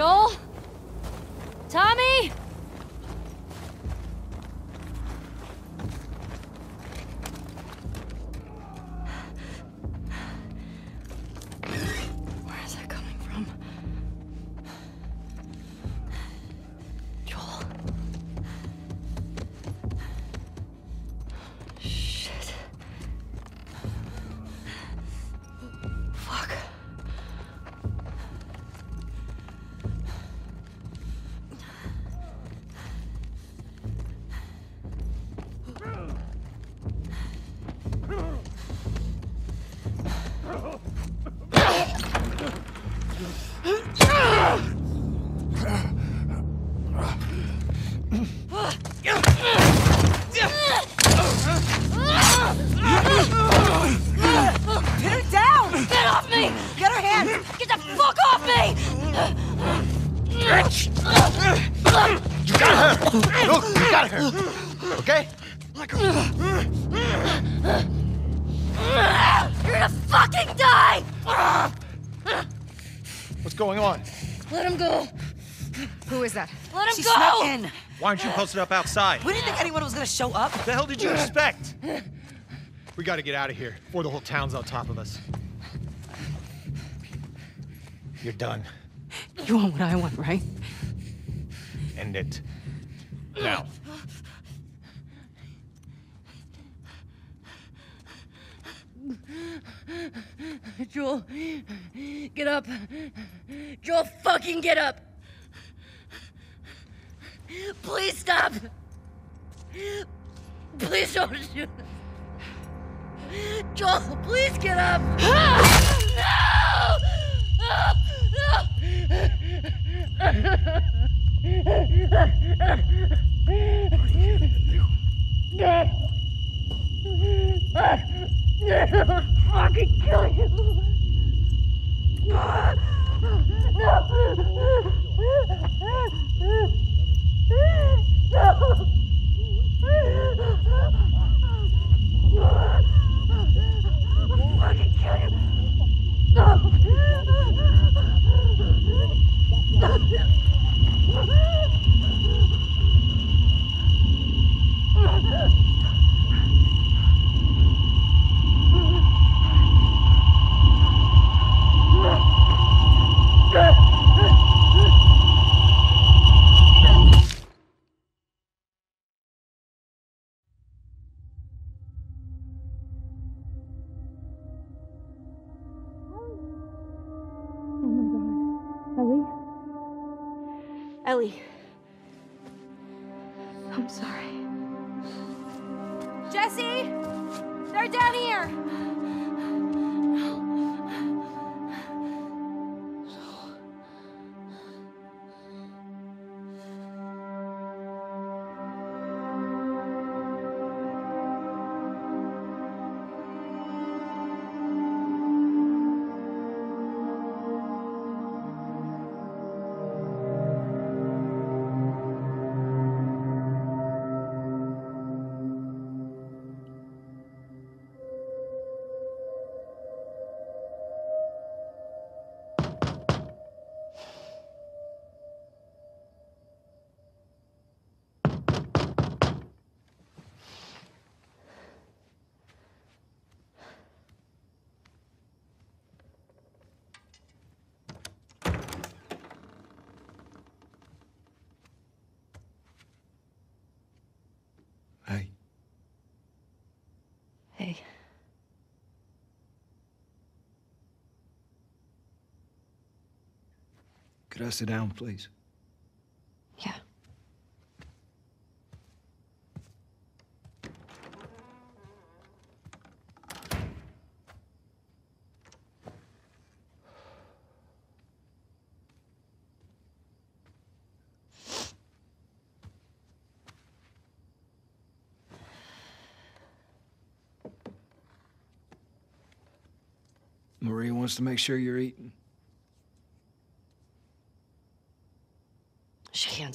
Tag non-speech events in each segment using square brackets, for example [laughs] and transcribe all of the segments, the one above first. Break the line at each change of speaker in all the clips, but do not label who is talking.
Joel?
You got her! Okay?
You're gonna fucking die!
What's going on?
Let him go!
Who is that?
Let him
she
go!
snuck in.
Why aren't you posted up outside?
We didn't think anyone was gonna show up.
What the hell did you expect? We gotta get out of here before the whole town's on top of us. You're done.
You want what I want, right?
End it. Now.
Joel, get up. Joel, fucking get up. Please stop. Please don't shoot. Joel, please get up. No! No! Fucking kill you. Ellie? Ellie. I'm sorry.
Jesse! They're down here!
Could I sit down, please?
Yeah.
Maria wants to make sure you're eating.
She can't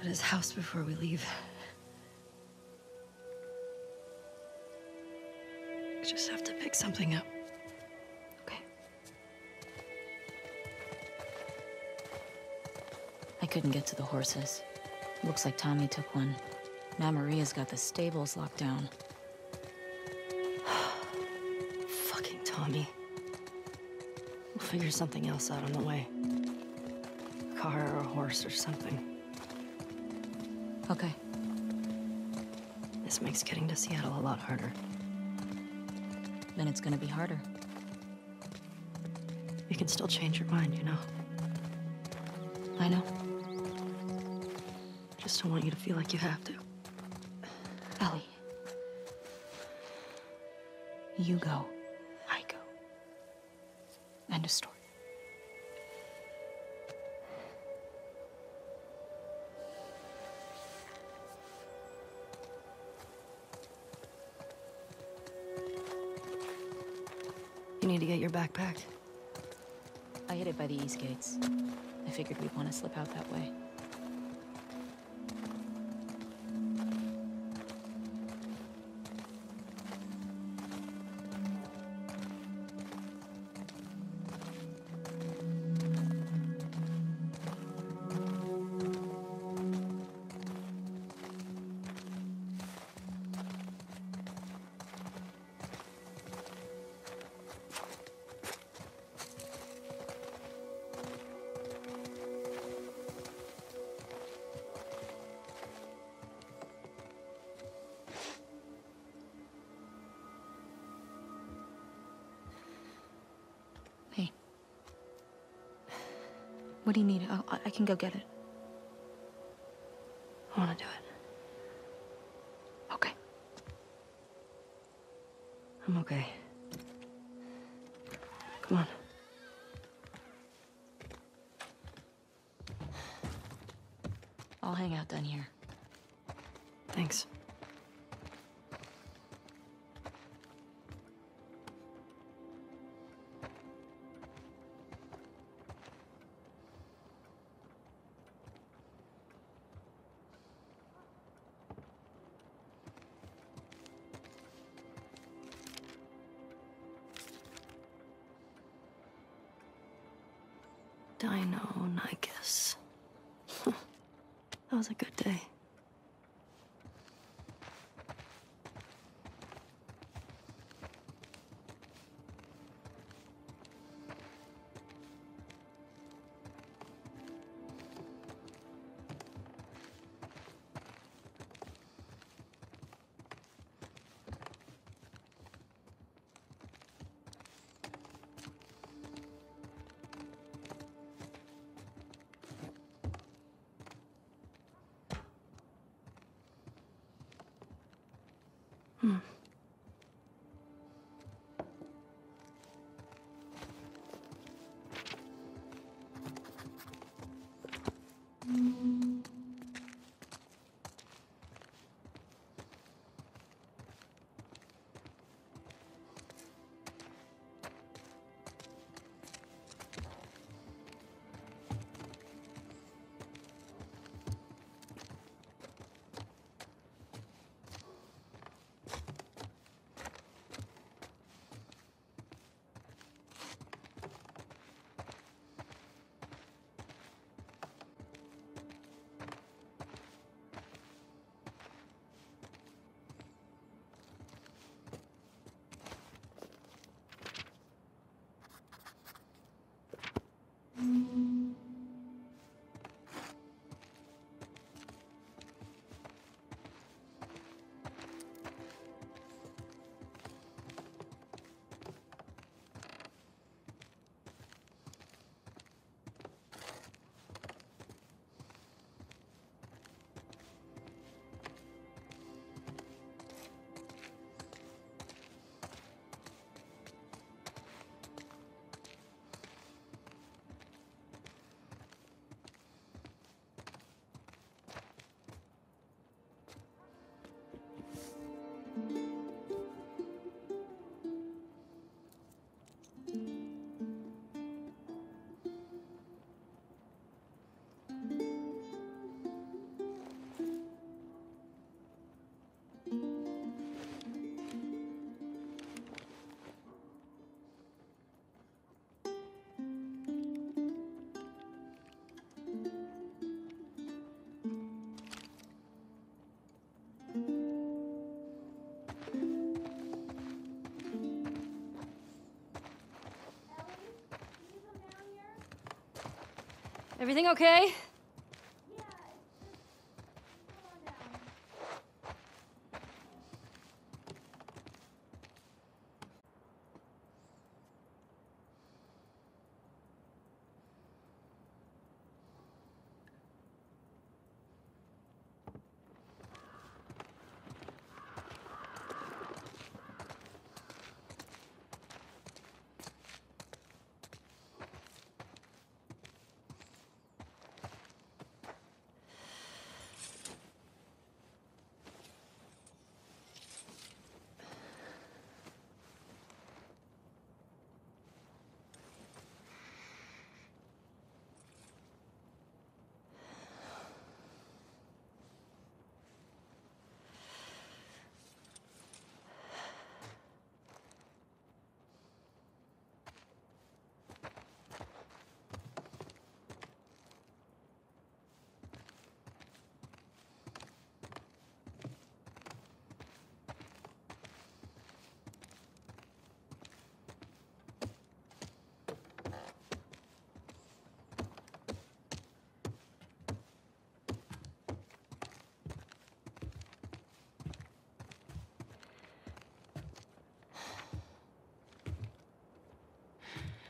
Stop at his house before we leave. I just have to pick something up. Okay.
I couldn't get to the horses. Looks like Tommy took one. Now Maria's got the stables locked down. [sighs]
Fucking Tommy. We'll figure something else out on the way. A car or a horse or something.
Okay.
This makes getting to Seattle a lot harder.
Then it's gonna be harder.
You can still change your mind, you know?
I know.
Just don't want you to feel like you have to.
Ellie. You go.
Packed.
I hid it by the east gates. I figured we'd want to slip out that way.
What do you need? I'll, I can go get it. I want to do it. Okay. I'm okay. Come on.
I'll hang out down here.
Thanks. Deinonychus. [laughs] that was a good day. 嗯。Everything okay?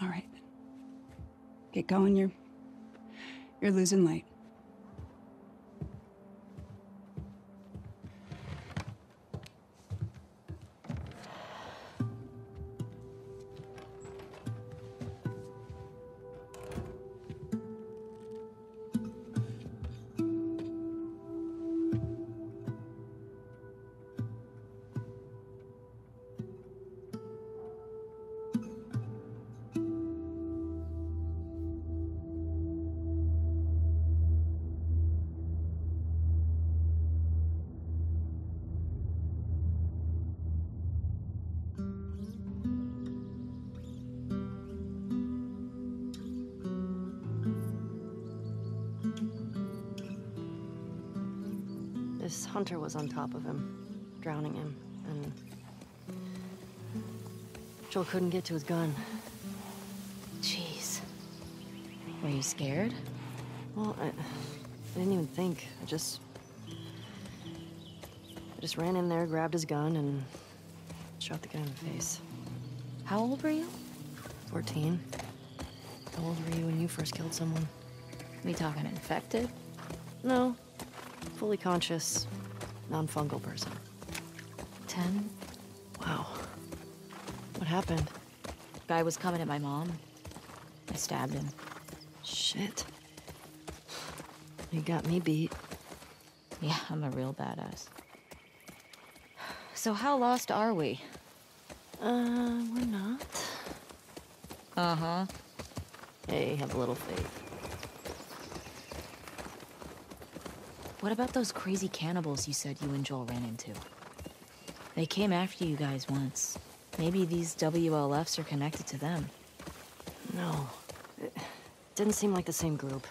All right. Get going. You're you're losing light.
This hunter was on top of him, drowning him, and Joel couldn't get to his gun.
Jeez. Were you scared?
Well, I, I didn't even think. I just, I just ran in there, grabbed his gun, and shot the guy in the face.
How old were you?
Fourteen. How old were you when you first killed someone?
We talking infected?
No, fully conscious, non-fungal person.
Ten?
Wow. What happened?
Guy was coming at my mom. I stabbed him.
Shit. You got me beat.
Yeah, I'm a real badass. So how lost are we?
Uh, we're not.
Uh-huh.
Hey, have a little faith.
What about those crazy cannibals you said you and Joel ran into? They came after you guys once. Maybe these WLFs are connected to them.
No. It didn't seem like the same group.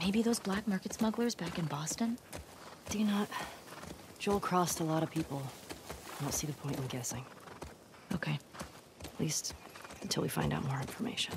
Maybe those black market smugglers back in Boston?
Do you not? Joel crossed a lot of people. I don't see the point in guessing.
Okay.
At least until we find out more information.